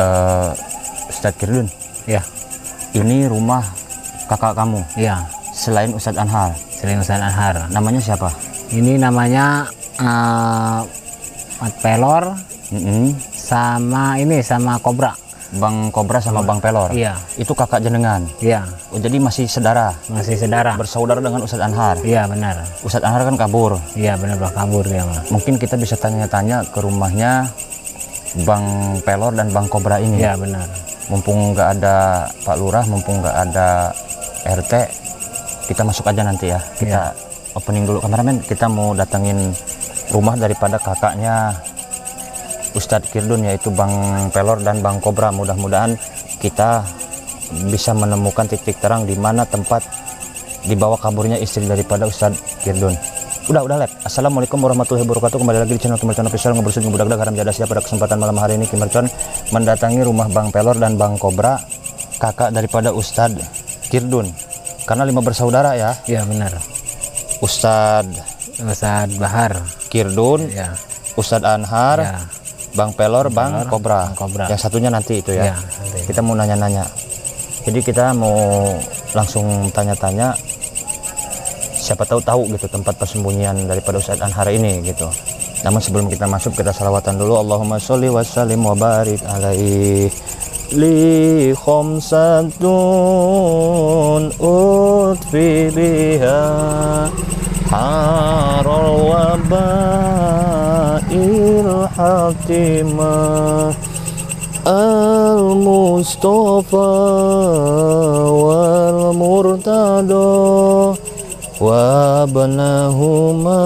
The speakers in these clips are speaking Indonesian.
Eh, Ustadz Kirdun, Ya, ini rumah kakak kamu iya. selain Ustadz Anhar. Selain Ustaz Anhar. Namanya siapa? Ini namanya Mat Pelor Mm-mm. sama ini sama Kobra. Bang Kobra sama Bang Pelor. Iya, Itu kakak jenengan. iya. Oh, jadi masih saudara, Masih saudara. bersaudara dengan Ustadz Anhar. Iya benar. Ustadz Anhar kan kabur. Iya benar kabur mah. Mungkin kita bisa tanya-tanya ke rumahnya Bang Pelor dan Bang Kobra ini. Iya benar. Mumpung nggak ada Pak Lurah, mumpung nggak ada RT, kita masuk aja nanti ya. Kita opening dulu kameramen. Kita mau datengin rumah daripada kakaknya Ustadz Kirdun yaitu Bang Pelor dan Bang Kobra. Mudah-mudahan kita bisa menemukan titik terang di mana tempat dibawa kaburnya istri daripada Ustadz Kirdun. Udah, udah, Lep. Assalamualaikum warahmatullahi wabarakatuh. Kembali lagi di channel Kimercon Official Ngobrol Budak Budak Garam Jadah Siap pada kesempatan malam hari ini Kimercon mendatangi rumah Bang Pelor dan Bang Kobra, kakak daripada Ustadz Kirdun. Karena lima bersaudara ya, Iya benar. Ustadz Ustaz Bahar. Kirdun, Iya. Ustadz Anhar, Iya. Bang Pelor, Bang Kobra. Bang Kobra. Yang satunya nanti itu ya. Iya, nanti. Kita mau nanya-nanya. Jadi kita mau langsung tanya-tanya siapa tahu tahu gitu tempat persembunyian daripada Ustadz Anhar ini gitu. Namun sebelum kita masuk kita salawatan dulu Allahumma sholli wa sallim wa barik alaihi li khamsatun utfi biha haral wabail hatimah المصطفى والمرتضى وابنهما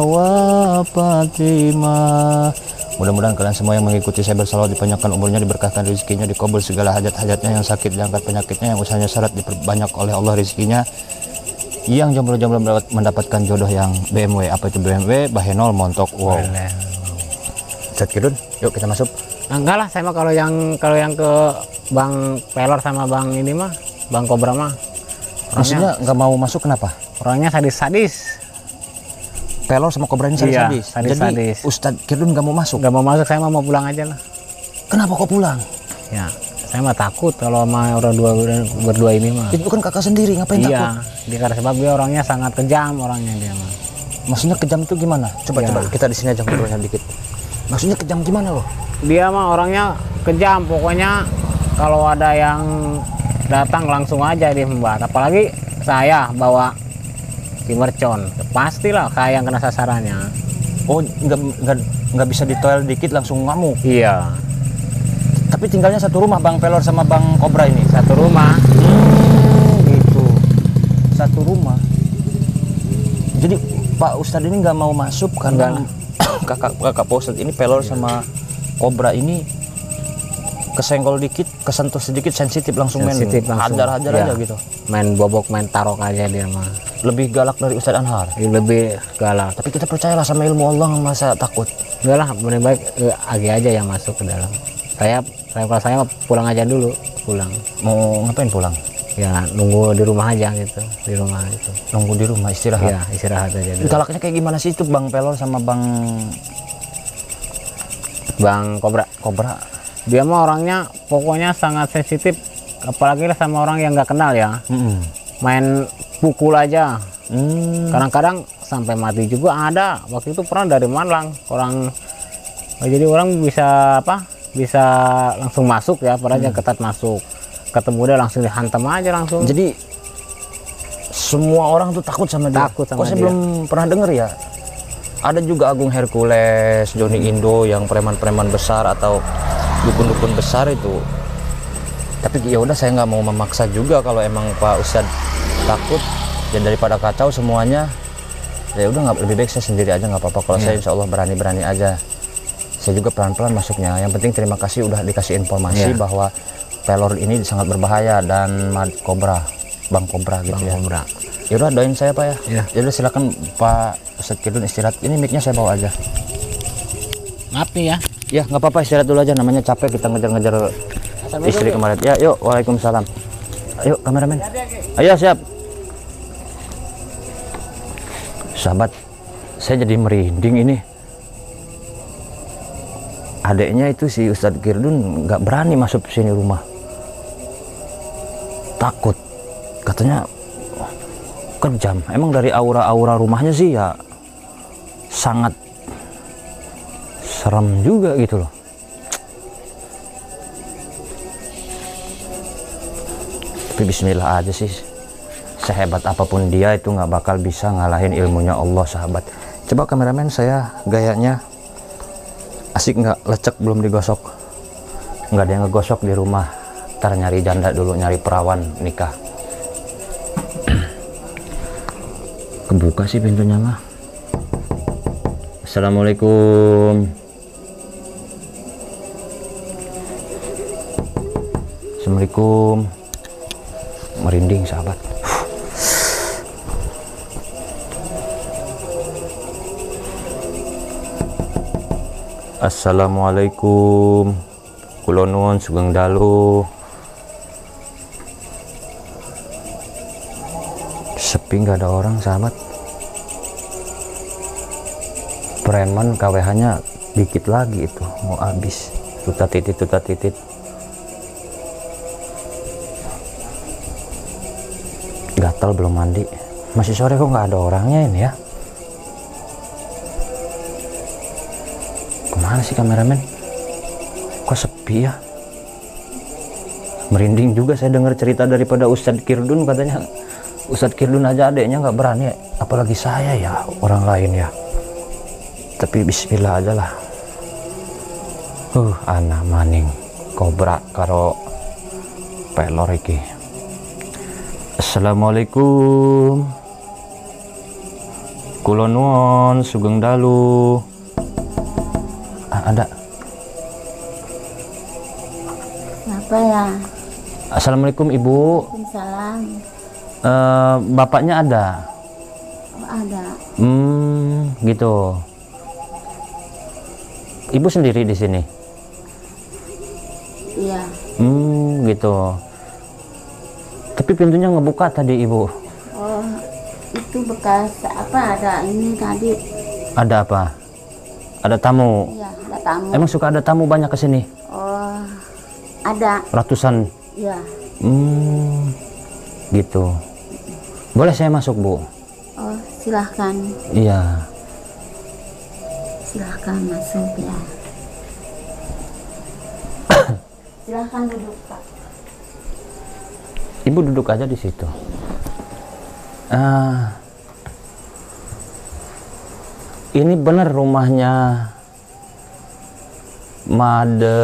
وفاطمة Mudah-mudahan kalian semua yang mengikuti saya bersalawat dipanjangkan umurnya, diberkahkan rezekinya, dikabul segala hajat-hajatnya yang sakit, diangkat penyakitnya, yang usahanya syarat diperbanyak oleh Allah rezekinya. Yang jomblo-jomblo mendapat- mendapatkan jodoh yang BMW. Apa itu BMW? Bahenol, montok. Wow. Boleh. Ustadz Kirun, yuk kita masuk. Nah, enggak lah, saya mah kalau yang kalau yang ke Bang Pelor sama Bang ini mah, Bang Kobra mah. Maksudnya nggak mau masuk kenapa? Orangnya sadis-sadis. Pelor sama Kobra ini Iya, sadis. Jadi sadis-sadis. Ustadz Kirdun nggak mau masuk. Nggak mau masuk, saya mau pulang aja lah. Kenapa kok pulang? Ya, saya mah takut kalau sama orang dua berdua ini mah. Itu kan kakak sendiri, ngapain takut? Iya, dia karena sebab dia orangnya sangat kejam orangnya dia mah. Maksudnya kejam itu gimana? Coba Iya. coba kita di sini aja ngobrolnya dikit. Maksudnya kejam gimana loh? Dia mah orangnya kejam, pokoknya kalau ada yang datang langsung aja dia membuat. Apalagi saya bawa mercon, pastilah saya yang kena sasarannya. Oh nggak nggak bisa ditoel dikit langsung ngamuk. Iya, Tapi tinggalnya satu rumah Bang Pelor sama Bang Kobra ini. satu rumah. Hmm, gitu. Satu rumah. Jadi Pak Ustadz ini nggak mau masuk karena kakak kakak Pak Ustadz ini Pelor sama Kobra ini kesenggol dikit, kesentuh sedikit sensitif langsung main Sensitif langsung. hajar-hajar Iya. aja gitu. Main bobok, main tarok aja dia mah. Lebih galak dari Ustadz Anhar. Dia lebih galak. Tapi kita percayalah sama ilmu Allah masa takut. Enggak lah, lebih baik eh, Agi aja yang masuk ke dalam. Saya, saya kalau saya pulang aja dulu, pulang. Mau ngapain pulang? Ya nunggu di rumah aja gitu, di rumah itu. Nunggu di rumah istirahat. Ya istirahat aja dulu. Galaknya kayak gimana sih itu Bang Pelor sama Bang Bang Kobra, Kobra? Dia mah orangnya pokoknya sangat sensitif, apalagi sama orang yang nggak kenal ya. Mm-mm. Main pukul aja, Hmm. kadang-kadang sampai mati juga ada. Waktu itu pernah dari Malang, orang jadi orang bisa apa? Bisa langsung masuk ya, padahal ketat masuk. Ketemu dia langsung dihantam aja langsung. Jadi semua orang tuh takut sama dia. Takut sama Kok saya dia. belum pernah denger ya? Ada juga Agung Hercules, Joni Indo yang preman-preman besar atau dukun-dukun besar itu. Tapi ya udah saya nggak mau memaksa juga kalau emang Pak Ustadz takut ya daripada kacau semuanya ya udah nggak lebih baik saya sendiri aja nggak apa-apa kalau Iya. saya insya Allah berani-berani aja saya juga pelan-pelan masuknya yang penting terima kasih udah dikasih informasi Iya. bahwa pelor ini sangat berbahaya dan mad kobra bang kobra gitu Bang ya Kobra. ya udah doain saya pak ya Iya. ya udah silakan Pak Ustadz Kirdun istirahat ini micnya saya bawa aja Maaf nih ya. ya nggak apa-apa istirahat dulu aja. Namanya capek kita ngejar-ngejar istri kemarin. Ya yuk waalaikumsalam. Ayo kameramen. Ayo siap. Sahabat saya jadi merinding ini. Adiknya itu si Ustadz Girdun nggak berani masuk sini rumah. Takut. Katanya kejam emang dari aura-aura rumahnya sih ya sangat serem juga gitu loh. Tapi bismillah aja sih. Sehebat apa pun dia itu nggak bakal bisa ngalahin ilmunya Allah sahabat. Coba kameramen saya gayanya asik nggak? Lecek belum digosok. Nggak ada yang ngegosok di rumah. Ntar nyari janda dulu nyari perawan nikah. Kebuka sih pintunya mah. Assalamualaikum Assalamualaikum. Merinding sahabat. Assalamualaikum. Kulonun Sugeng Dalu. Sepi nggak ada orang sahabat. Preman KWH nya dikit lagi itu mau habis. Tuta titit tuta titit gatal belum mandi. Masih sore kok nggak ada orangnya ini ya? Ke mana sih kameramen? Kok sepi ya? Merinding juga saya dengar cerita daripada Ustadz Kirdun katanya Ustadz Kirdun aja adeknya nggak berani. Apalagi saya ya orang lain ya. Tapi bismillah aja lah. Uh anak maning kobra karo pelor iki Assalamualaikum Kulonwon Sugeng Dalu ah, ada Apa ya? Assalamualaikum Ibu Waalaikumsalam. Eh, Bapaknya ada Oh, ada. Hmm gitu Ibu sendiri di sini Iya. Hmm gitu tapi pintunya ngebuka tadi Ibu Oh, itu bekas apa ada ini tadi? ada apa ada tamu Iya, ada tamu. emang suka ada tamu banyak ke sini Oh, ada. ratusan Iya. Hmm, gitu. Boleh saya masuk, Bu? Oh, silahkan. Iya. Silahkan masuk ya. silahkan duduk, Pak. Ibu duduk aja di situ. Ah. ini benar rumahnya Made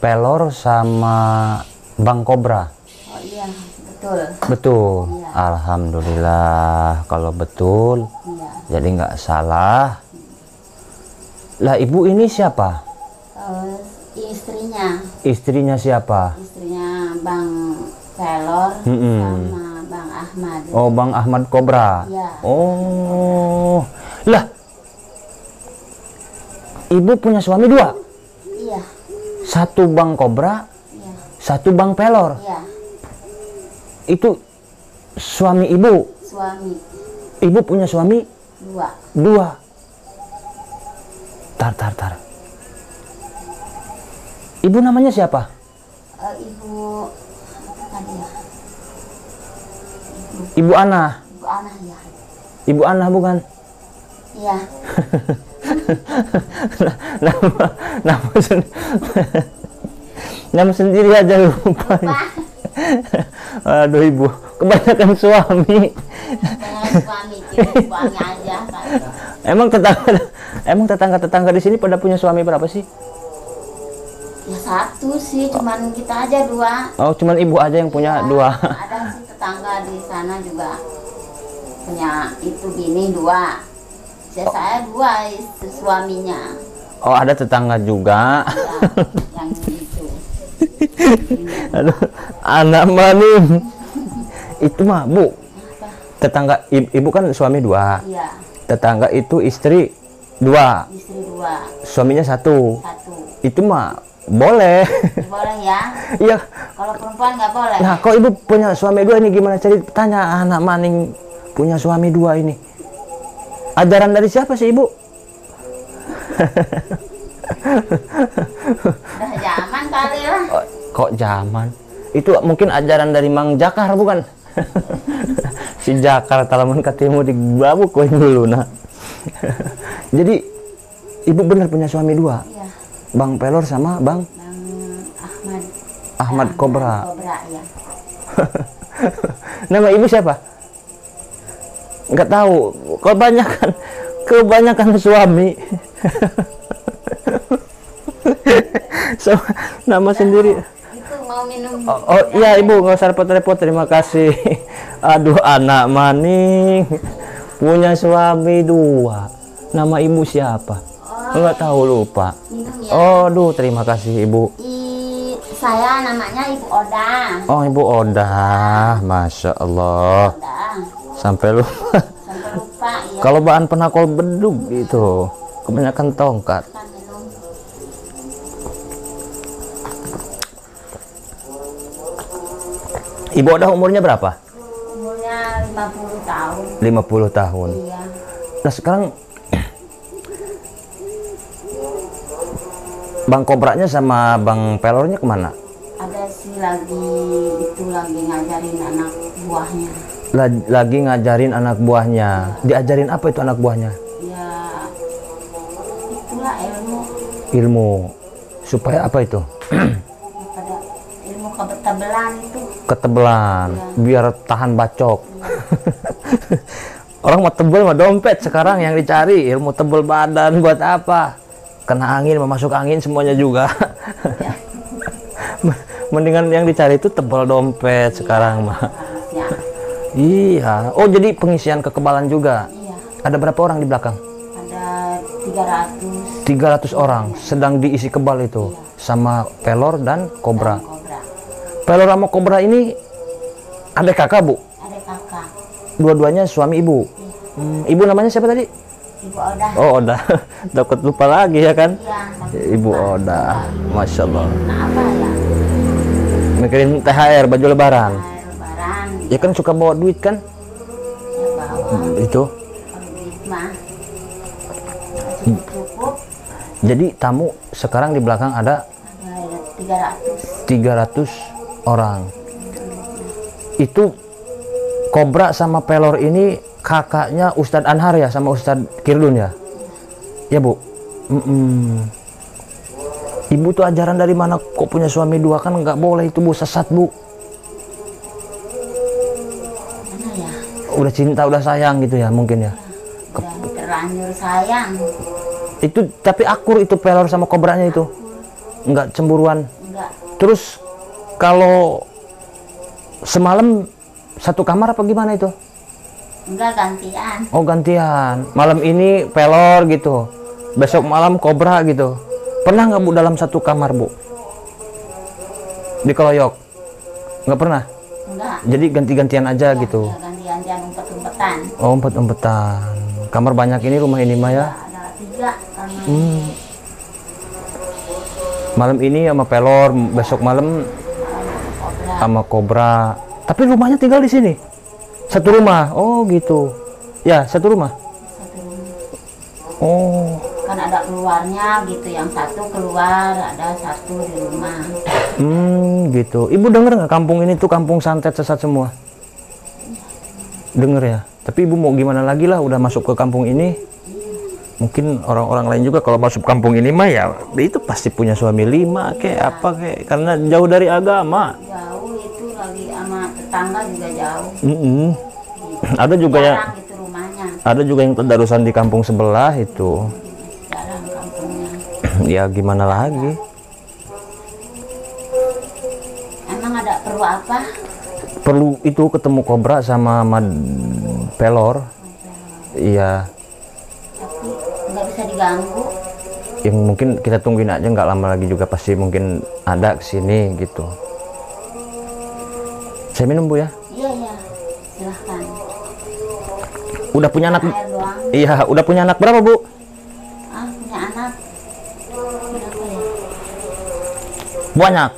Pelor sama Bang Kobra. Oh iya, betul. Betul. Iya. Alhamdulillah kalau betul. Iya. Jadi nggak salah. Lah ibu ini siapa? Eh, istrinya, Istrinya siapa? istrinya Bang Pelor Mm-mm. sama Bang Ahmad. Oh, Bang Ahmad Kobra. Iya. Oh. Lah. Ibu punya suami dua. Iya, Satu Bang Kobra, iya, satu Bang Pelor. iya. Itu suami ibu. Suami Ibu punya suami dua. dua. Tar, tar, tar. Ibu namanya siapa? Eh, ibu apa tadi ya? Ibu Ana. Ibu Ana ya. Ibu Ana bukan? Iya. nama nama sen- nama sendiri aja lupa. Aduh ibu, kebanyakan suami. Suami aja. Emang tetangga, emang tetangga tetangga di sini pada punya suami berapa sih? Ya satu sih, cuman kita aja dua. Oh, cuman ibu aja yang punya Ya, dua. Ada sih tetangga di sana juga punya itu bini dua. Ya, saya dua istri suaminya. Oh, ada tetangga juga. Ya, yang itu. Aduh, anak maning. Itu mah bu, Apa? tetangga ibu, ibu kan suami dua. Iya, Tetangga itu istri dua, istri dua, suaminya satu. satu. Itu mah boleh. Boleh ya? Iya. Kalau perempuan nggak boleh. Nah, kok ibu punya suami dua ini gimana cari tanya anak maning punya suami dua ini? Ajaran dari siapa sih ibu? Udah zaman kali lah. Oh, kok zaman itu mungkin ajaran dari Mang Jakar bukan si Jakar talaman ketemu di babu koin dulu nah jadi ibu benar punya suami dua Iya, Bang Pelor sama Bang Bang Ahmad. Ahmad Kobra Kobra ya. nama ibu siapa nggak tahu kebanyakan kebanyakan suami so, nama sendiri Itu mau minum. Oh, oh, iya ibu nggak usah repot-repot terima kasih. Aduh anak maning punya suami dua. Nama ibu siapa? Nggak tahu lupa. Minum ya. Oh, duh terima kasih ibu. I, saya namanya Ibu Oda. Oh ibu Oda, masya Allah. Oda. Sampai lupa. Sampai lupa ya. Kalau bahan penakol bedug itu kebanyakan tongkat. Ibu Oda umurnya berapa? Umurnya 50 tahun. 50 tahun. Iya. Nah sekarang Bang Kobranya sama Bang Pelornya ke mana? Ada sih lagi itu lagi ngajarin anak buahnya. La- lagi ngajarin anak buahnya. Diajarin apa itu anak buahnya? Ya itulah ilmu Ilmu. Supaya apa itu? pada ilmu kebetulan itu. Ketebelan. Biar tahan bacok. Orang mau tebel mah dompet sekarang yang dicari ilmu tebel badan buat apa? Kena angin, mau masuk angin semuanya juga. Mendingan yang dicari itu tebel dompet sekarang mah. Ya. Iya. Oh jadi pengisian kekebalan juga. Iya. Ada berapa orang di belakang? Ada 300 300 orang sedang diisi kebal itu sama pelor dan kobra. kobra. Pelor sama kobra ini ada kakak bu, Ada kakak. dua-duanya suami ibu. Hmm, ibu namanya siapa tadi? Ibu Oda. Oh Oda, takut lupa lagi ya kan? Iya. tapi Ibu Oda, masya Allah. Nah apa ya? Mikirin THR baju lebaran. Lebaran Ya kan suka bawa duit kan? ya bawa Itu. kalau duit mah cukup cukup Jadi tamu sekarang di belakang ada ada 300 300 orang. Itu Kobra sama Pelor ini kakaknya Ustadz Anhar ya sama Ustadz Kirdun ya? Ya Bu? Mm-mm. Ibu tuh ajaran dari mana kok punya suami dua kan nggak boleh itu Bu sesat Bu. ya Udah cinta udah sayang gitu ya mungkin ya. terlanjur sayang Itu tapi akur itu Pelor sama Kobranya itu. Nggak cemburuan. enggak Terus kalau semalam satu kamar apa gimana itu? Enggak gantian Oh gantian. Malam ini pelor gitu. Besok malam kobra gitu. Pernah nggak bu dalam satu kamar bu? Dikeroyok? Nggak pernah. enggak Jadi ganti-gantian aja gitu. ya gantian jangan umpet-umpetan Oh umpet-umpetan. Kamar banyak ini rumah ini mah ya. ada tiga karena Hmm. Malam ini sama pelor, besok malam sama kobra. Tapi rumahnya tinggal di sini. Satu rumah. Oh gitu. Ya satu rumah. satu Oh. kan ada keluarnya gitu yang satu keluar ada satu di rumah Hmm, gitu. Ibu denger nggak kampung ini tuh kampung santet sesat semua? Denger ya. Tapi ibu mau gimana lagi lah, udah masuk ke kampung ini. Mungkin orang-orang lain juga kalau masuk kampung ini mah ya itu pasti punya suami lima kayak apa kayak karena jauh dari agama. jauh tetangga juga jauh Mm-mm. Ada juga ya, jarang gitu rumahnya ada juga yang tadarusan di kampung sebelah itu. kampungnya ya gimana lagi? emang ada perlu apa Perlu itu ketemu kobra sama mad pelor. Iya. tapi nggak bisa diganggu yang mungkin kita tungguin aja nggak lama lagi juga pasti mungkin ada ke sini gitu saya minum bu ya. Iya iya. Silahkan. Udah punya anak iya udah punya anak berapa bu? Ah punya anak. Berapa ya? Banyak.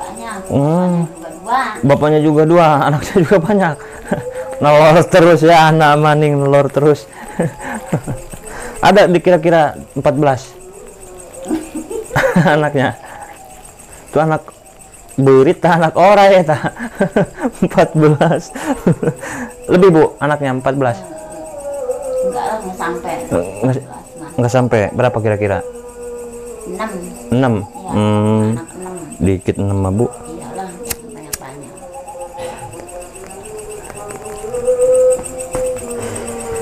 Banyak. Hmm. juga dua. Bapaknya juga dua anak saya juga banyak. Nelor terus ya anak maning nelor terus. Ada di kira-kira 14 14 anaknya. Itu anak berit anak orang ya tah. 14 lebih bu anaknya 14 enggak lah nggak sampai. Nggak, Mas. nggak sampai. Berapa kira-kira? Enam. 6 ya hmm, anak enam. Dikit 6 mah, bu. Iyalah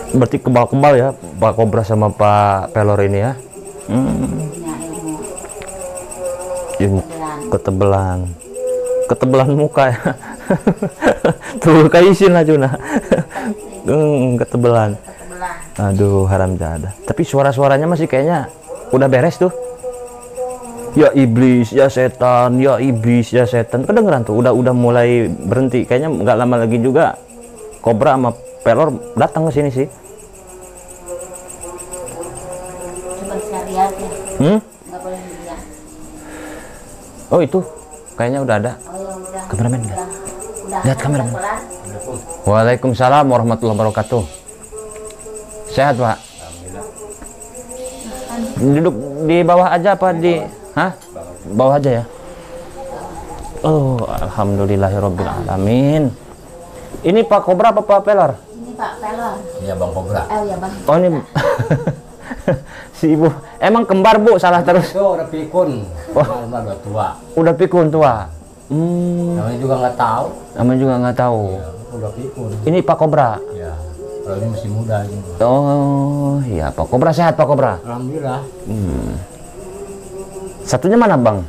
berarti kebal-kebal ya Pak Kobra sama Pak Pelor ini ya? Hmm, ilmu. Ilmu belan ketebelan ketebelan muka ya. Tuh kayak isin aja nah Hmm, ketebelan. Aduh haram jadah. Tapi suara-suaranya masih kayaknya udah beres tuh. Ya iblis ya setan ya iblis ya setan. Kedengeran tuh udah udah mulai berhenti. Kayaknya nggak lama lagi juga kobra sama pelor datang ke sini sih. Ya. Hmm? oh itu. Kayaknya udah ada. Oh Kameramen, udah Lihat kameramen. Waalaikumsalam warahmatullahi wabarakatuh. Sehat pak? Duduk di bawah aja apa di hah? Bawah aja ya. Oh alhamdulillahirobbil alamin ini pak kobra apa pak pelor ini pak pelor Iya Bang Kobra. oh ya bang. Oh ini si ibu. Emang kembar bu? Salah terus. Itu udah pikun. Malam udah tua. udah pikun tua hmm Namanya juga nggak tahu. namanya juga nggak tahu Ya, udah pikun. ini pak kobra Ya. Kalau ini masih muda ini. oh iya pak kobra sehat pak kobra Alhamdulillah. satunya mana bang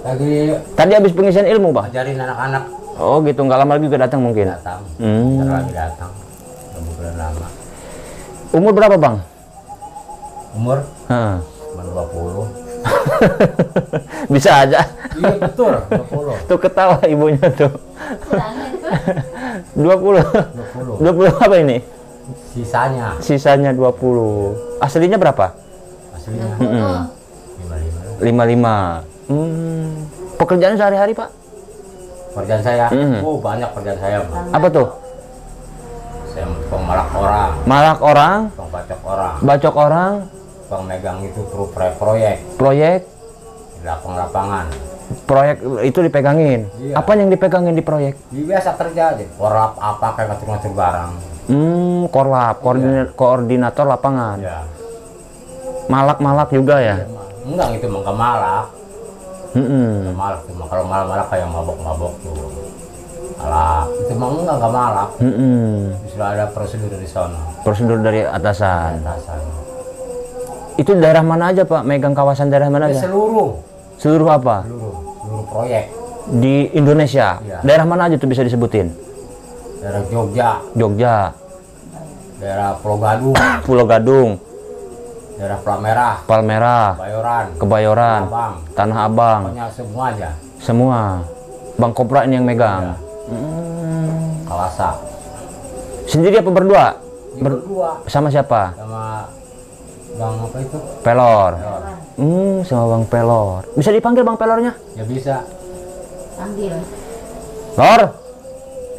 Lagi tadi habis pengisian ilmu bang ajarin anak-anak oh gitu nggak lama lagi juga datang mungkin datang. Hmm. Ntar lagi datang. Bulan lama. umur berapa bang Umur Hah. cuma 20. bisa aja Iya betul, 20. tuh ketawa ibunya tuh. Itu 20 20. 20 apa ini? Sisanya. Sisanya 20 aslinya berapa? Aslinya. Oh 55. 55 hmm. pekerjaan sehari-hari pak? Kerjaan saya, Hmm. oh banyak kerjaan saya. Bang. apa tuh? Saya tukang malak orang, malak orang? Tukang bacok orang, bacok orang? Tukang megang itu truk proyek. Proyek? Di lapang lapangan. Proyek itu dipegangin Iya. apa yang dipegangin di proyek biasa kerja korlap apa kayak ngatur-ngatur barang. hmm korlap koordina- koordinator lapangan Ya. malak-malak juga ya Enggak itu mah nggak malak. Mm-mm. Nggak malak cuma kalau malak-malak kayak mabok-mabok tuh. Malak. Itu mah enggak enggak malak. Mm-mm. Sudah ada prosedur di sana. prosedur dari atasan Atasan. itu daerah mana aja pak megang kawasan daerah mana Ini aja seluruh seluruh apa seluruh proyek. Di Indonesia? Iya. daerah mana aja tuh bisa disebutin? Daerah Jogja, Jogja. Daerah Pulau Gadung, Pulau Gadung. Daerah Palmerah, Palmerah. Bayoran, Kebayoran. Abang, Tanah Abang. Pokoknya semua aja. semua. Bang Kopra ini yang megang. Ya. Kalasa. sendiri apa berdua? Berdua. Sama siapa? Sama Bang apa itu? Pelor Pelor. hmm sama Bang Pelor bisa dipanggil Bang Pelornya Ya bisa. panggil Lor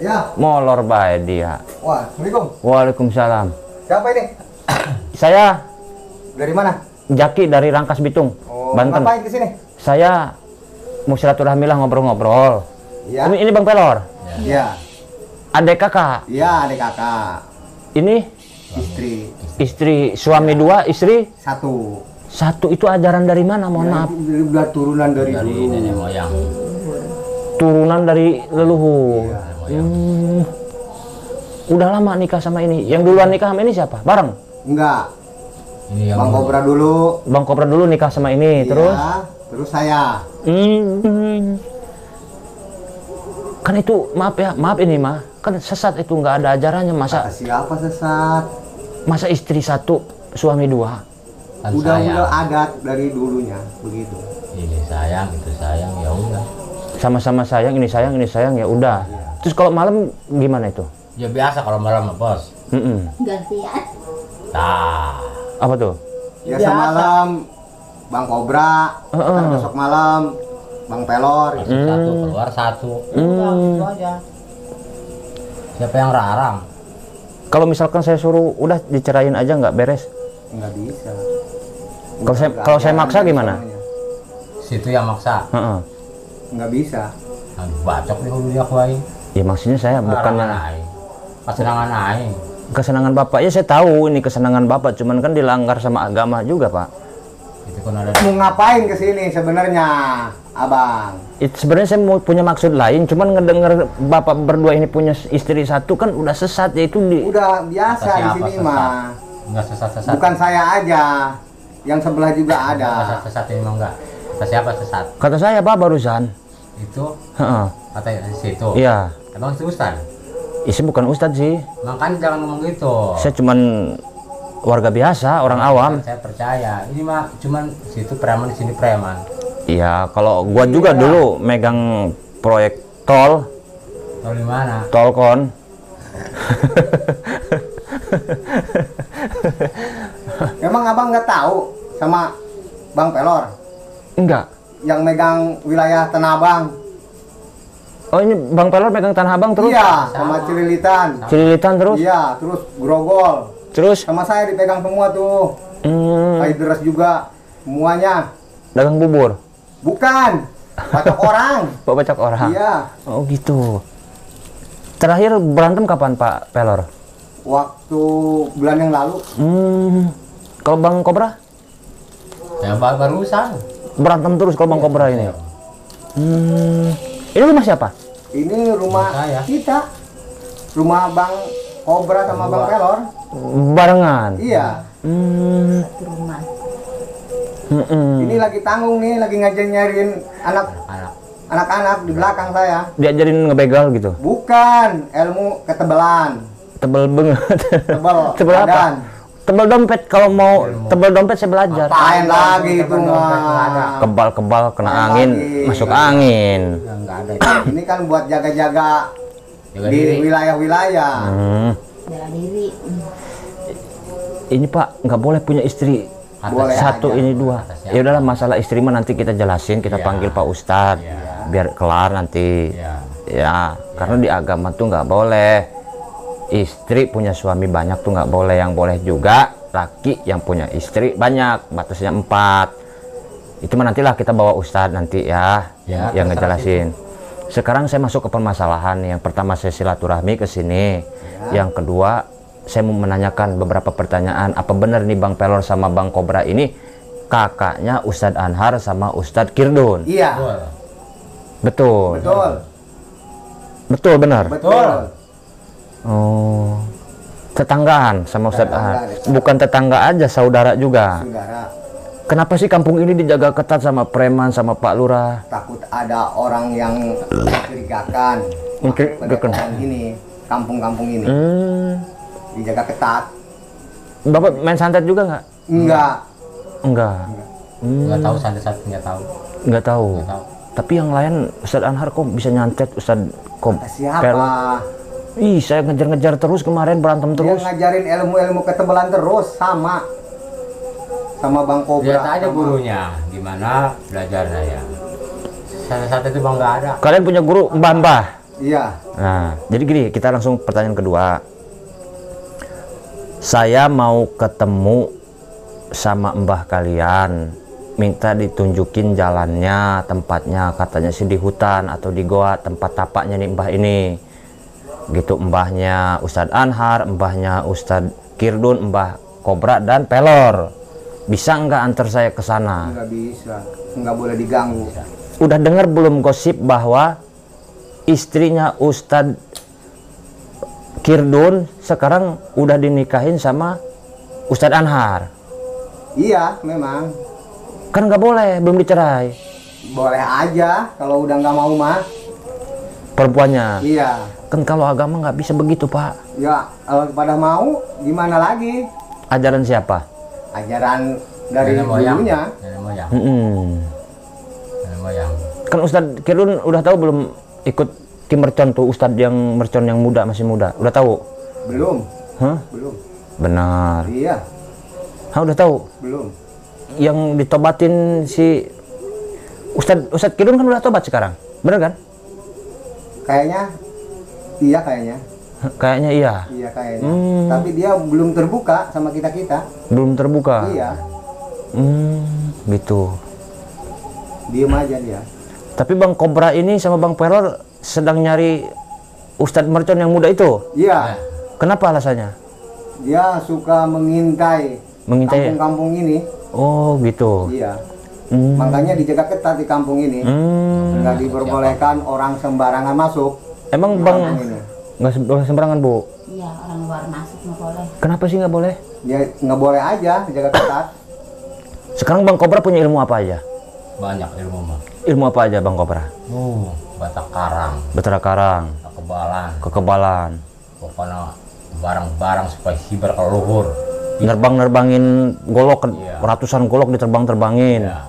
Ya, molor bae dia wah, Assalamualaikum. Waalaikumsalam Siapa ini? saya Dari mana? Jaki dari Rangkas Bitung Oh, Banten ngapain ke sini? saya mau silaturahmi lah ngobrol-ngobrol Iya. ini, ini Bang Pelor Iya. adek kakak Iya, adik kakak. ini Istri istri suami dua istri satu. satu itu ajaran dari mana mohon Ya, maaf itu Udah turunan dari, Dari dulu. nenek moyang. turunan dari leluhur Iya. Hmm. udah lama nikah sama ini yang duluan nikah sama ini siapa bareng Enggak. Ini yang Bang Kobra dulu. Bang Kopra dulu nikah sama ini terus Iya, terus saya. Hmm. kan itu maaf ya maaf ini mah kan sesat itu nggak ada ajarannya masa Kata siapa sesat? Masa istri satu suami dua kan Udah sayang. udah adat dari dulunya begitu. Ini sayang, itu sayang, ya udah. sama-sama sayang ini sayang ini sayang ya udah terus kalau malam gimana itu Ya biasa kalau malam bos. Mm-mm. gantian Nah, apa tuh Ya Biasa. semalam Bang Kobra, Heeh. ntar besok malam Bang Pelor. masuk satu, keluar satu. Hmm. Udah, itu aja. Siapa yang larang? Kalau misalkan saya suruh udah dicerain aja nggak beres Enggak bisa. Kalau saya kalau saya maksa gimana? Situ yang maksa. Heeh. Nggak bisa. Nah, bacok nih dulu dia kuai. Ya maksudnya saya bukannya Kesenangan aing. kesenangan bapak. Ya saya tahu ini kesenangan bapak, cuman kan dilanggar sama agama juga pak. Itu ada Mau ngapain ke sini sebenarnya, abang? It, sebenarnya saya mau punya maksud lain, cuman ngedenger bapak berdua ini punya istri satu kan udah sesat ya itu di. Udah biasa di sini sesat? mah. enggak sesat-sesat. Bukan saya aja, yang sebelah juga ada. Sesat-sesat ini mah enggak. Kata siapa sesat? Kata saya pak barusan. Itu Heeh. kata di situ. Iya. Emang itu Ustaz? Isi bukan ustadz sih. Makanya jangan ngomong gitu. Saya cuman warga biasa, orang awam. Saya percaya. Ini mah cuman situ preman di sini preman. Iya, kalau gua juga dulu megang proyek tol, Tahu di mana? tolkon. Emang abang nggak tahu sama Bang Pelor Enggak. yang megang wilayah Tanah Abang? Oh ini Bang Pelor megang Tanah Abang terus? Iya, sama Cililitan. Cililitan terus? Iya, terus Grogol. Terus? Sama saya dipegang semua tuh. Hmm, Hydras juga. Semuanya. dagang bubur. Bukan. Bacok orang. Pak bacak orang. Iya. Oh gitu. Terakhir berantem kapan Pak Pelor? Waktu bulan yang lalu. Hmm, kalau Bang Kobra? Ya ba- barusan. Berantem terus kalau Bang Kobra ini. Hmm, ini rumah siapa? Ini rumah Saya. kita. Rumah Bang Kobra sama Bang Pelor. Barengan. Iya. Hmm, Satu rumah. mm-mm. Ini lagi tanggung nih, lagi ngajar nyariin anak Anak. anak-anak di belakang saya. Diajarin ngebegal gitu. Bukan ilmu ketebalan. Tebel banget. Tebal. Tebel apa? badan. Tebel dompet kalau mau tebel dompet saya belajar. Apain lagi itu mah. Kebal-kebal kena angin, lagi? masuk angin. Enggak ada. itu. Ini kan buat jaga-jaga Jaga di diri. wilayah-wilayah. Hmm. Diri. Ini Pak nggak boleh punya istri Atas Boleh satu aja. ini dua. Ya udahlah masalah istri mah nanti kita jelasin, kita Iya. panggil Pak Ustadz Iya. biar kelar nanti. Ya. Ya, karena di agama tuh nggak boleh istri punya suami banyak tuh nggak boleh. Yang boleh juga laki yang punya istri banyak, batasnya empat. Itu mah nantilah kita bawa Ustadz nanti ya, Ya, yang ngejelasin. Sekarang saya masuk ke permasalahan. Yang pertama saya silaturahmi ke sini. Ya. Yang kedua saya mau menanyakan beberapa pertanyaan. Apa benar nih Bang Pelor sama Bang Kobra ini kakaknya Ustadz Anhar sama Ustadz Kirdun? Iya, Betul. Betul. betul. Betul benar. Betul. Oh. Tetanggaan sama Ustadz tetangga. Bukan tetangga aja, saudara juga. Saudara, Kenapa sih kampung ini dijaga ketat sama preman sama Pak Lurah? takut ada orang yang mencurigakan. Mencurigakan. Pada ini, kampung-kampung ini Hmm. dijaga ketat. Bapak main santet juga nggak? Enggak. Enggak. Enggak tahu santet-santet enggak tahu. Nggak tahu. Enggak tahu. Tapi yang lain Ustadz Anhar kok bisa nyantet Ustadz kok Kata siapa? Pelor? Ih, saya ngejar-ngejar terus kemarin berantem Dia terus. ngajarin ilmu-ilmu ketebalan terus sama sama Bang Kobra. Lihat aja sama- gurunya gimana belajarnya ya. Santet-santet itu bang enggak ada. Kalian punya guru mbah-mbah? Iya. Nah, jadi gini, kita langsung pertanyaan kedua. Saya mau ketemu sama mbah kalian, minta ditunjukin jalannya, tempatnya, katanya sih di hutan atau di goa tempat tapaknya nih mbah ini. Gitu mbahnya Ustadz Anhar, mbahnya Ustadz Kirdun, mbah Kobra dan Pelor. Bisa nggak antar saya ke sana? Enggak bisa. Enggak boleh diganggu. Udah dengar belum gosip bahwa istrinya Ustadz Kirdun sekarang udah dinikahin sama Ustadz Anhar? Iya, memang. Kan nggak boleh, belum dicerai Boleh aja kalau udah nggak mau mah. perempuannya. Iya. Kan kalau agama nggak bisa begitu pak. Ya, kalau pada mau gimana lagi? Ajaran siapa? Ajaran dari Nenek moyang. dulunya. Nenek moyang. Mm-mm. Nenek moyang. Kan Ustadz Kirdun udah tahu belum ikut tim mercon tuh Ustadz yang mercon yang muda masih muda udah tahu? Belum, Hah? belum. Benar. Iya, Hah udah tahu? belum. Yang ditobatin si Ustadz Ustadz Kirdun kan udah tobat sekarang, bener kan? Kayaknya iya kayaknya. Kayaknya iya. Iya kayaknya. Hmm. Tapi dia belum terbuka sama kita-kita. belum terbuka. Iya. Hmm, gitu. Diem aja dia. Tapi Bang Kobra ini sama Bang Pelor sedang nyari Ustadz Mercon yang muda itu. Iya, Kenapa alasannya? dia suka mengintai Mengintai? kampung-kampung ini. Oh, gitu. Iya. Hmm. Makanya dijaga ketat di kampung ini. Hmm. Nggak diperbolehkan orang sembarangan masuk. Emang Bang ini. Nggak boleh sembarangan, Bu? Iya orang luar masuk nggak boleh. Kenapa sih nggak boleh? Ya nggak boleh aja dijaga ketat. Sekarang Bang Kobra punya ilmu apa aja? banyak ilmu mah Ilmu apa aja Bang Kobra? uh batak karang Betara karang, kekebalan kekebalan, pokoknya barang-barang supaya hibar ke luhur nerbang-nerbangin golok, Iya. ratusan golok diterbang-terbangin. ya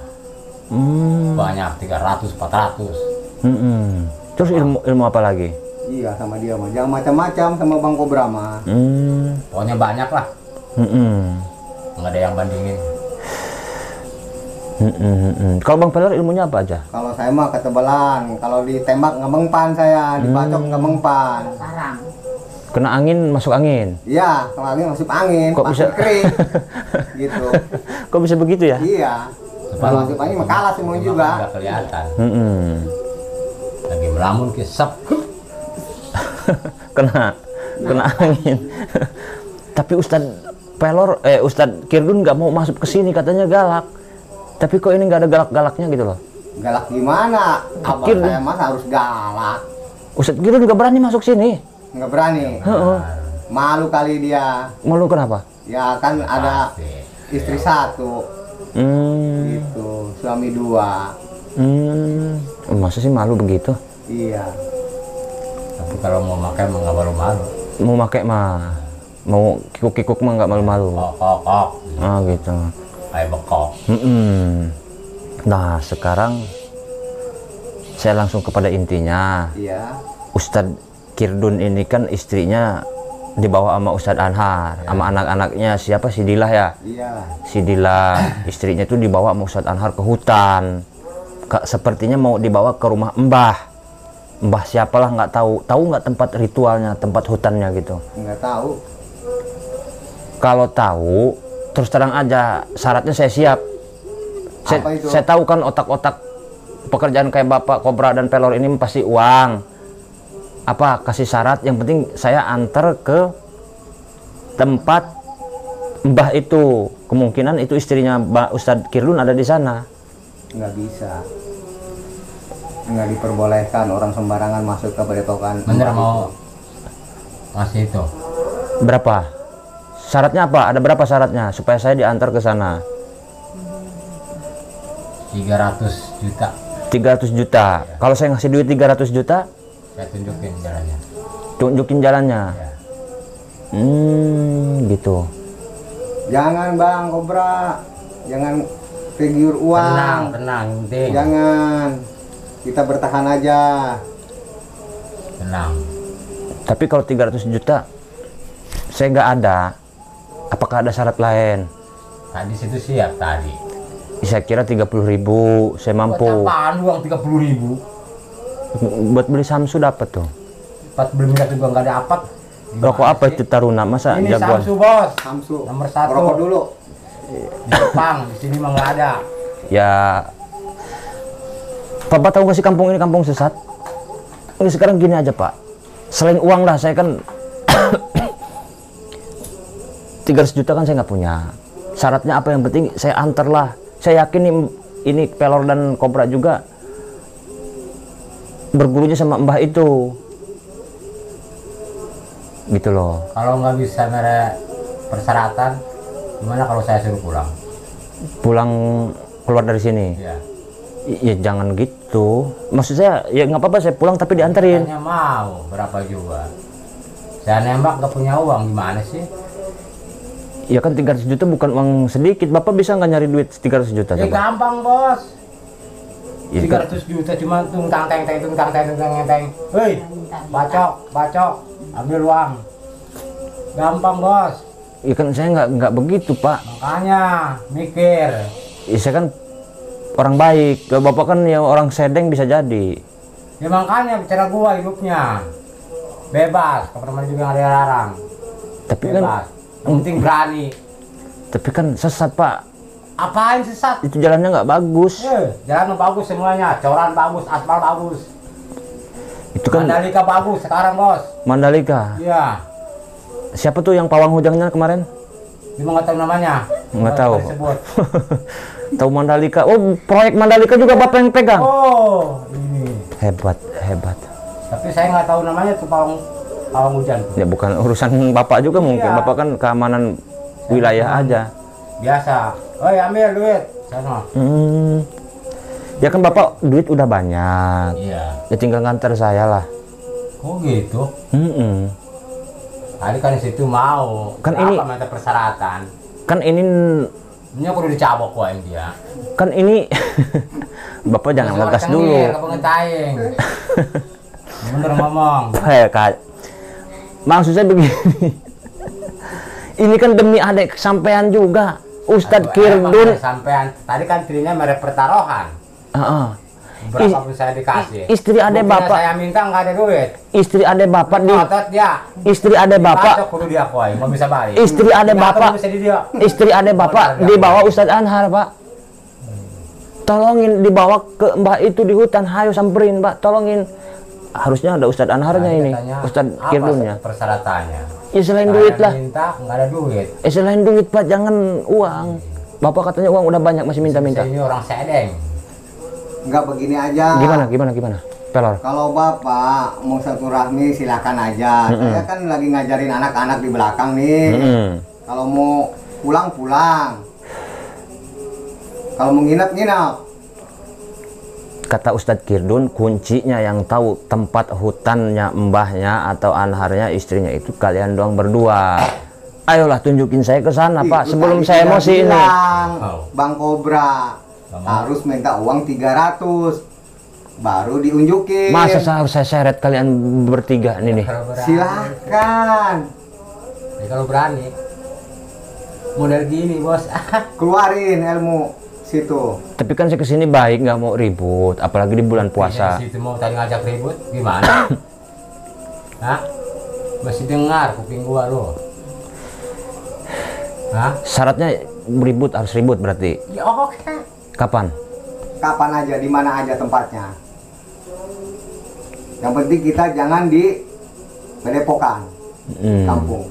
Hmm. banyak 300 400 Mm-mm. Terus ilmu ilmu apa lagi? Iya sama dia mah. Jangan macam-macam sama Bang Kobra mah. Hmm. pokoknya banyak lah Mm-mm. nggak ada yang bandingin Mm-mm, mm-mm. Kalau Bang Pelor ilmunya apa aja? Kalau saya mah ketebalan. Kalau ditembak nggak mempan saya, dibacok nggak mempan. Sekarang Kena angin masuk angin. Iya, kalau angin masuk angin, Kok bisa? kering. gitu. Kok bisa begitu ya? Iya. Kalau masuk angin mah kalah semua juga. nggak kelihatan Mm-mm. lagi melamun kesep kena kena angin. Tapi Ustadz Pelor eh Ustadz Kirdun nggak mau masuk ke sini katanya galak. Tapi kok ini nggak ada galak-galaknya gitu loh. Galak gimana? Abang Pikir saya mah harus galak. Ustadz Kirdun nggak berani masuk sini. Nggak berani. Heeh. Malu kali dia. Malu kenapa? Ya kan ada istri satu, Hmm. gitu. Suami dua. Hmm. Masa sih malu begitu? Iya. Tapi kalau mau makan mah nggak malu-malu Mau pakai mah mau kikuk-kikuk mah nggak malu-malu. kok kok kok Ah gitu. kayak bekok Mm-mm. Nah sekarang saya langsung kepada intinya. Iya. Ustadz Kirdun ini kan istrinya dibawa sama Ustadz Anhar, sama anak-anaknya siapa si Dilah ya? Iya. Si Dilah istrinya itu dibawa sama Ustadz Anhar ke hutan. Ke- sepertinya mau dibawa ke rumah Mbah. Mbah siapalah nggak tahu. Tahu nggak tempat ritualnya, tempat hutannya gitu? Nggak tahu. Kalau tahu, terus terang aja syaratnya saya siap. Saya, Apa itu? saya tahu kan otak-otak pekerjaan kayak Bapak Kobra dan Pelor ini pasti uang. Apa kasih syarat yang penting saya antar ke tempat Mbah itu. Kemungkinan itu istrinya Mbak Ustadz Kirdun ada di sana. Nggak bisa. Nggak diperbolehkan orang sembarangan masuk ke padepokan. bener mau itu. ngasih itu Berapa? Syaratnya apa? Ada berapa syaratnya supaya saya diantar ke sana? 300 juta 300 juta. Kalau saya ngasih duit 300 juta, saya tunjukin jalannya tunjukin jalannya. ya. Hmm, gitu. Jangan Bang Kobra. Jangan figur tenang uang. tenang yang penting Jangan. Kita bertahan aja. tenang Tapi kalau 300 juta saya nggak ada. Apakah ada syarat lain? tadi situ siap tadi Saya kira 30 ribu, saya mampu. Buat apaan uang 30 ribu Buat beli Samsu dapat tuh. Pas beli minyak juga nggak dapat Rokok apa itu Taruna? Masa ini jagoan? Samsu bos Samsu. Nomor satu. Rokok dulu. di Jepang di sini mah nggak ada Ya Bapak tahu nggak sih kampung ini kampung sesat? Ini sekarang gini aja Pak. Selain uang lah, saya kan 300 juta kan saya nggak punya. Syaratnya apa yang penting saya antar lah. Saya yakin ini, ini Pelor dan Kobra juga bergurunya sama Mbah itu. Gitu loh. kalau nggak bisa mere persyaratan gimana kalau saya suruh pulang Pulang keluar dari sini. ya I- Ya jangan gitu. Maksud saya ya nggak apa-apa saya pulang tapi dianterin. hanya mau berapa juga saya nembak nggak punya uang gimana sih Ya kan 300 juta bukan uang sedikit. Bapak bisa nggak nyari duit 300 juta ya coba? gampang bos Ya, kan- 300 juta cuma tungtang teng teng tungtang teng tungtang teng hei bacok bacok ambil uang gampang bos ya kan saya nggak nggak begitu pak. makanya mikir Ya, saya kan orang baik. Kalau bapak kan ya orang sedeng bisa jadi. ya makanya bicara gua hidupnya bebas ke mana-mana juga nggak ada larang Tapi kan bebas yang penting berani tapi kan sesat pak. Apaan sesat? Itu jalannya nggak bagus. Eh, jalan bagus semuanya, coran bagus, aspal bagus. Itu kan Mandalika bagus sekarang bos. Mandalika. Iya. Siapa tuh yang pawang hujangnya kemarin? Dia nggak tahu namanya. Nggak tahu. Tahu Mandalika. Oh, proyek Mandalika juga Bapak yang pegang. Oh, ini. Hebat, hebat. Tapi saya nggak tahu namanya tuh pawang pawang hujan. tuh. Ya bukan urusan Bapak juga mungkin. Iya. Bapak kan keamanan wilayah aja. Biasa. Oi, ambil duit. Sana. Hmm. Ya kan Bapak duit udah banyak. Iya. Ya tinggal nganter saya lah. Oh gitu. Mm-mm. Tadi kan situ mau. Kan Apa ini- persyaratan? Kan ini Ini aku udah dicabok kok yang dia. kan ini Bapak jangan ngegas dulu. Bener ngomong. Hei, Kak. Maksud saya begini. ini kan demi adik kesampaian juga. Ustadz Kirdun. Sampean tadi kan dirinya merek pertaruhan. Heeh. Berapa pun saya dikasih. istri Buktinya bapak. saya minta nggak ada duit. Istri adek bapak di dia. istri adek bapak kudu nggak bisa balik. Istri Kenapa bapak. istri adek bapak dibawa Ustadz Anhar pak tolongin dibawa ke mbah itu di hutan hayo samperin pak tolongin harusnya ada Ustadz Anharnya Nah, ini Ustadz apa Kirdunnya persyaratannya? ya selain duit lah Minta nggak ada duit. eh selain duit pak jangan uang bapak katanya uang udah banyak masih minta-minta ini orang sedeng. Enggak begini aja. gimana gimana gimana pelor Kalau bapak mau satu rahmi silakan aja. Saya kan lagi ngajarin anak-anak di belakang nih. Mm-mm. Kalau mau pulang pulang. Kalau mau nginep nginep. kata Ustadz Kirdun kuncinya yang tahu tempat hutannya mbahnya atau anharnya istrinya itu kalian doang berdua ayolah tunjukin saya ke sana pak sebelum saya emosi ini. Bang Kobra Nggak. Harus minta uang 300 baru diunjukin. masa saya harus saya seret kalian bertiga ini nih Kalau berani. Silahkan Ya, kalau berani. Model gini bos. keluarin ilmu situ. tapi kan saya ke sini baik nggak mau ribut apalagi di bulan puasa Di situ mau tadi ngajak ribut gimana? Hah? Masih dengar kuping gua lo. Hah? syaratnya ribut harus ribut berarti Ya oke. Kapan Kapan aja, di mana aja tempatnya. Yang penting kita jangan di Pedepokan, Hmm. kampung.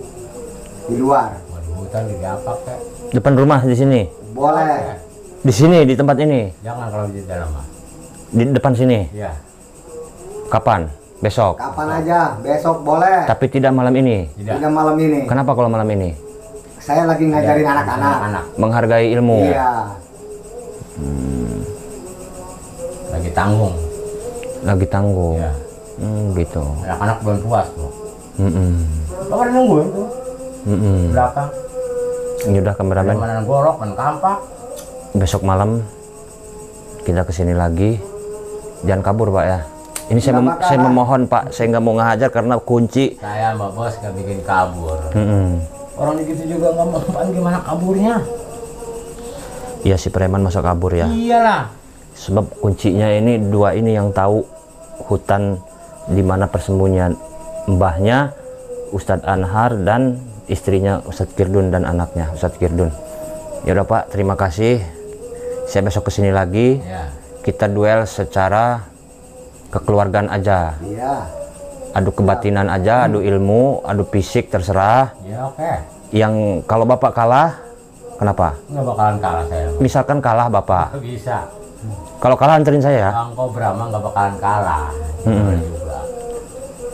Di luar. Hutan di apa kek? depan rumah di sini Boleh. di sini di tempat ini Jangan kalau di dalam di depan sini Iya. kapan besok Kapan aja, besok boleh. tapi tidak malam ini Tidak. Tidak malam ini. kenapa kalau malam ini Saya lagi ngajarin Tidak. anak-anak. Anak. menghargai ilmu Iya. Lagi tanggung. lagi tanggung Iya. Hmm, gitu Anak-anak belum puas tuh. Mm-mm. Bapak udah nungguin tuh Mm-mm. belakang. ini udah kameramen Mana golok, mana kampak. besok malam kita ke sini lagi jangan kabur pak ya ini saya, Nggak mem- saya memohon pak saya nggak mau ngajar karena kunci Saya mbak bos gak bikin kabur. Mm-mm. Orang gitu juga nggak mempan gimana kaburnya. Iya si preman masa kabur ya Iyalah. sebab kuncinya ini dua ini yang tahu hutan di mana persembunyian mbahnya Ustadz Anhar dan istrinya Ustadz Kirdun dan anaknya Ustadz Kirdun ya udah pak terima kasih saya besok ke sini lagi Ya. kita duel secara kekeluargaan aja Iya. adu kebatinan aja adu ilmu adu fisik terserah Ya oke. yang kalau bapak kalah kenapa Nggak bakalan kalah saya. misalkan kalah bapak Nggak bisa. kalau kalah anterin saya ya Bang Kobra mah nggak bakalan kalah. Mm-mm. juga.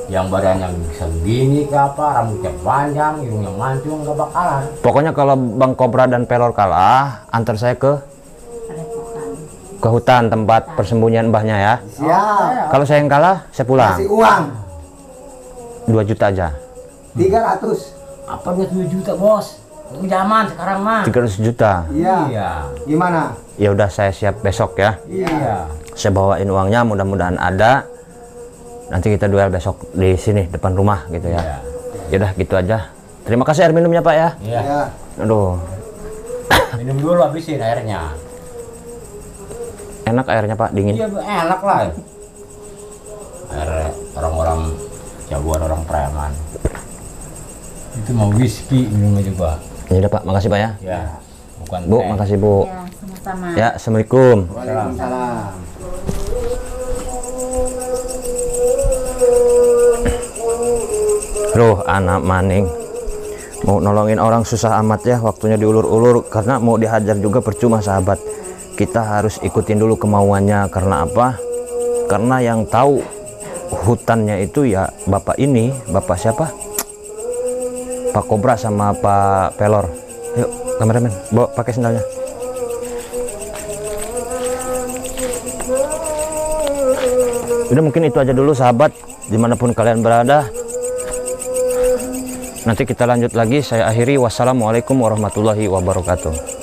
Yang badannya bisa begini ke apa, rambutnya panjang, hidungnya mancung nggak bakalan. Pokoknya kalau Bang Kobra dan Pelor kalah, antar saya ke ke hutan tempat persembunyian mbahnya ya. Siap. Kalau saya yang kalah, saya pulang. Kasih uang 2 juta aja. 300. Apa duit 2 juta bos? Zaman sekarang mah. 300 juta. Iya. Iya. Gimana? Ya udah saya siap besok ya. Iya. Saya bawain uangnya, mudah-mudahan ada. Nanti kita duel besok di sini depan rumah gitu Iya. ya. Ya udah gitu aja. Terima kasih air minumnya Pak ya. Iya. Ya. Aduh, Minum dulu habisin airnya. enak airnya Pak, dingin. Iya enak lah. Air orang-orang jagoan orang preman. Itu mau whisky minumnya juga. Ya udah Pak, makasih Pak ya. Ya. bukan Bu, teh. makasih Bu. Ya, sama-sama. Ya, Assalamualaikum. Waalaikumsalam. Loh, anak maning. Mau nolongin orang susah amat ya, waktunya diulur-ulur karena mau dihajar juga percuma sahabat. Kita harus ikutin dulu kemauannya karena apa? Karena yang tahu hutannya itu ya bapak ini, bapak siapa? Pak Kobra sama Pak Pelor. Yuk, kameramen, bawa pakai sendalnya. Udah mungkin itu aja dulu sahabat, di mana pun kalian berada. Nanti kita lanjut lagi. Saya akhiri. Wassalamualaikum warahmatullahi wabarakatuh.